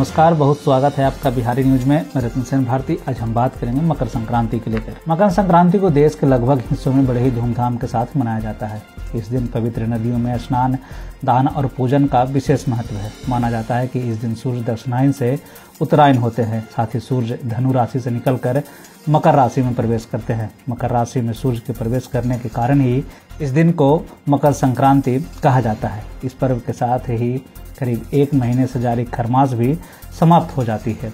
नमस्कार, बहुत स्वागत है आपका बिहारी न्यूज़ में। मैं रतन सेन भारती। आज हम बात करेंगे मकर संक्रांति के लेकर। मकर संक्रांति को देश के लगभग हिस्सों में बड़े ही धूमधाम के साथ मनाया जाता है। इस दिन पवित्र नदियों में स्नान, दान और पूजन का विशेष महत्व है। माना जाता है कि इस दिन सूर्य दक्षिणायन से उत्तरायण होते हैं। साथ ही सूर्य धनु राशि से निकलकर मकर राशि में प्रवेश करते हैं। मकर राशि में सूर्य के प्रवेश करने के कारण ही इस दिन को मकर संक्रांति कहा जाता है। इस पर्व के साथ ही करीब एक महीने से जारी खरमास भी समाप्त हो जाती है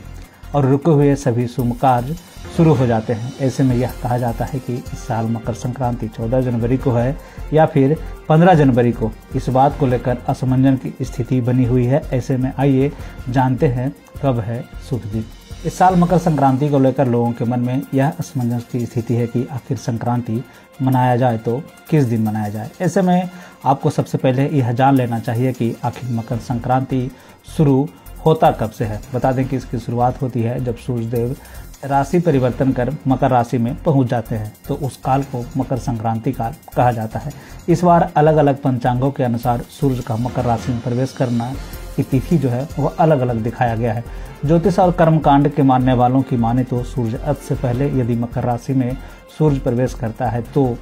और रुके हुए सभी शुभ कार्य शुरू हो जाते हैं। ऐसे में यह कहा जाता है कि इस साल मकर संक्रांति 14 जनवरी को है या फिर 15 जनवरी को। इस बात को लेकर असमंजन की स्थिति बनी हुई है। ऐसे में आइए जानते हैं कब है शुभ दिन। इस साल मकर संक्रांति को लेकर लोगों के मन में यह असमंजस की स्थिति है कि आखिर संक्रांति मनाया जाए तो किस दिन मनाया जाए। ऐसे में आपको सबसे पहले यह जान लेना चाहिए कि आखिर मकर संक्रांति शुरू होता कब से है। बता दें कि इसकी शुरुआत होती है जब सूर्यदेव राशि परिवर्तन कर मकर राशि में पहुँच जाते हैं तो उस काल को मकर संक्रांति काल कहा जाता है। इस बार अलग अलग पंचांगों के अनुसार सूर्य का मकर राशि में प्रवेश करना की तिथि जो है वह अलग अलग दिखाया गया है। ज्योतिष और कर्मकांड के मानने वालों की माने तो सूर्य अत से पहले यदि मकर राशि में सूर्य प्रवेश करता है तो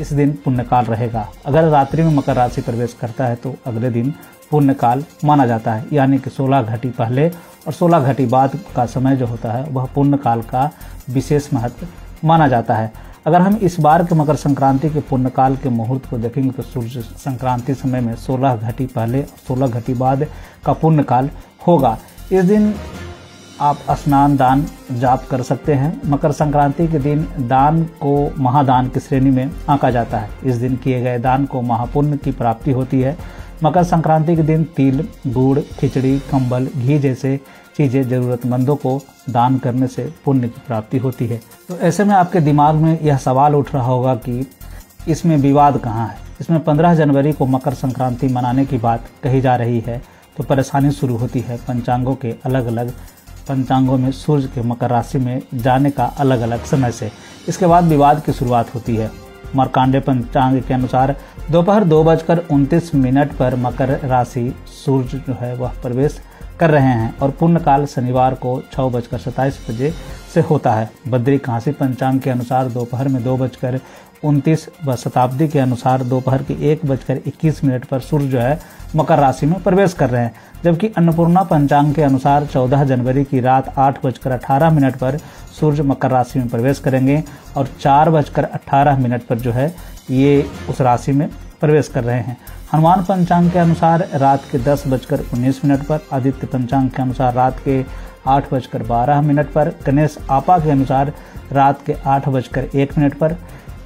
इस दिन पुण्यकाल रहेगा। अगर रात्रि में मकर राशि प्रवेश करता है तो अगले दिन पुण्यकाल माना जाता है। यानी कि 16 घटी पहले और 16 घटी बाद का समय जो होता है, वह पुण्यकाल का विशेष महत्व माना जाता है। अगर हम इस बार के मकर संक्रांति के पुण्यकाल के मुहूर्त को देखेंगे तो सूर्य संक्रांति समय में 16 घटी पहले और 16 घटी बाद का पुण्यकाल होगा। इस दिन आप स्नान, दान, जाप कर सकते हैं। मकर संक्रांति के दिन दान को महादान की श्रेणी में आंका जाता है। इस दिन किए गए दान को महापुण्य की प्राप्ति होती है। मकर संक्रांति के दिन तिल, गुड़, खिचड़ी, कंबल, घी जैसे चीज़ें ज़रूरतमंदों को दान करने से पुण्य की प्राप्ति होती है। तो ऐसे में आपके दिमाग में यह सवाल उठ रहा होगा कि इसमें विवाद कहाँ है? इसमें 15 जनवरी को मकर संक्रांति मनाने की बात कही जा रही है तो परेशानी शुरू होती है पंचांगों के अलग अलग पंचांगों में सूर्य के मकर राशि में जाने का अलग अलग समय से। इसके बाद विवाद की शुरुआत होती है। मार्कांडे पंचांग के अनुसार दोपहर दो बजकर उनतीस मिनट पर मकर राशि सूर्य जो है वह प्रवेश कर रहे हैं और पूर्ण काल शनिवार को छह बजकर सत्ताईस बजे से होता है। बद्री कांसी पंचांग के अनुसार दोपहर में दो बजकर उनतीस व शताब्दी के अनुसार दोपहर के एक बजकर इक्कीस मिनट पर सूर्य जो है मकर राशि में प्रवेश कर रहे हैं। जबकि अन्नपूर्णा पंचांग के अनुसार 14 जनवरी की रात आठ बजकर अठारह मिनट पर सूर्य मकर राशि में प्रवेश करेंगे और चार बजकर अठारह मिनट पर जो है ये उस राशि में प्रवेश कर रहे हैं। हनुमान पंचांग के अनुसार रात के दस बजकर उन्नीस मिनट पर, आदित्य पंचांग के अनुसार रात के आठ बजकर बारह मिनट पर, गणेश आपा के अनुसार रात के आठ बजकर एक मिनट पर,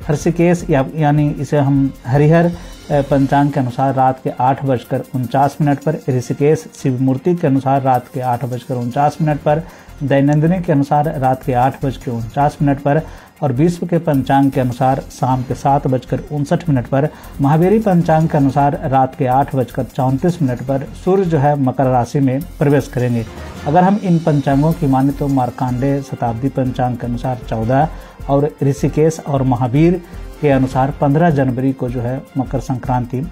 हर्षिकेश या यानी इसे हम हरिहर पंचांग के अनुसार रात के आठ बजकर उनचास मिनट पर, ऋषिकेश शिव मूर्ति के अनुसार रात के आठ बजकर उनचास मिनट पर दैनंदिनी के अनुसार रात के आठ बज के उनचास मिनट पर और विश्व के पंचांग के अनुसार शाम के सात बजकर उनसठ मिनट पर, महावीरी पंचांग के अनुसार रात के आठ बजकर चौंतीस मिनट पर सूर्य जो है मकर राशि में प्रवेश करेंगे। अगर हम इन पंचांगों की माने तो मार्कांडे शताब्दी पंचांग के अनुसार चौदह और ऋषिकेश और महावीर के अनुसार पंद्रह जनवरी को जो है मकर संक्रांति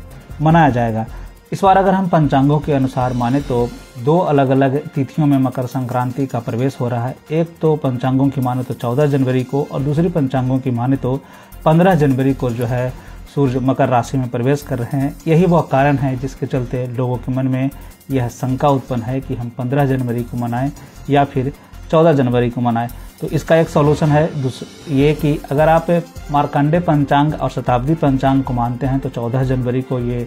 मनाया जाएगा। इस बार अगर हम पंचांगों के अनुसार माने तो दो अलग अलग तिथियों में मकर संक्रांति का प्रवेश हो रहा है। एक तो पंचांगों की माने तो 14 जनवरी को और दूसरी पंचांगों की माने तो 15 जनवरी को जो है सूर्य मकर राशि में प्रवेश कर रहे हैं। यही वह कारण है जिसके चलते लोगों के मन में यह शंका उत्पन्न है कि हम 15 जनवरी को मनाएँ या फिर 14 जनवरी को मनाएँ। तो इसका एक सॉल्यूशन है। ये कि अगर आप मार्कंडे पंचांग और शताब्दी पंचांग को मानते हैं तो 14 जनवरी को ये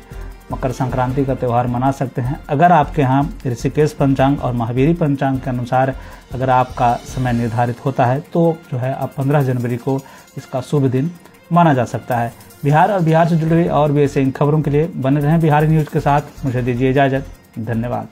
मकर संक्रांति का त्यौहार मना सकते हैं। अगर आपके यहाँ ऋषिकेश पंचांग और महावीरी पंचांग के अनुसार अगर आपका समय निर्धारित होता है तो जो है आप 15 जनवरी को इसका शुभ दिन माना जा सकता है। बिहार और बिहार से जुड़ी और भी ऐसे इन खबरों के लिए बने रहें बिहारी न्यूज़ के साथ। मुझे दीजिए इजाज़त। धन्यवाद।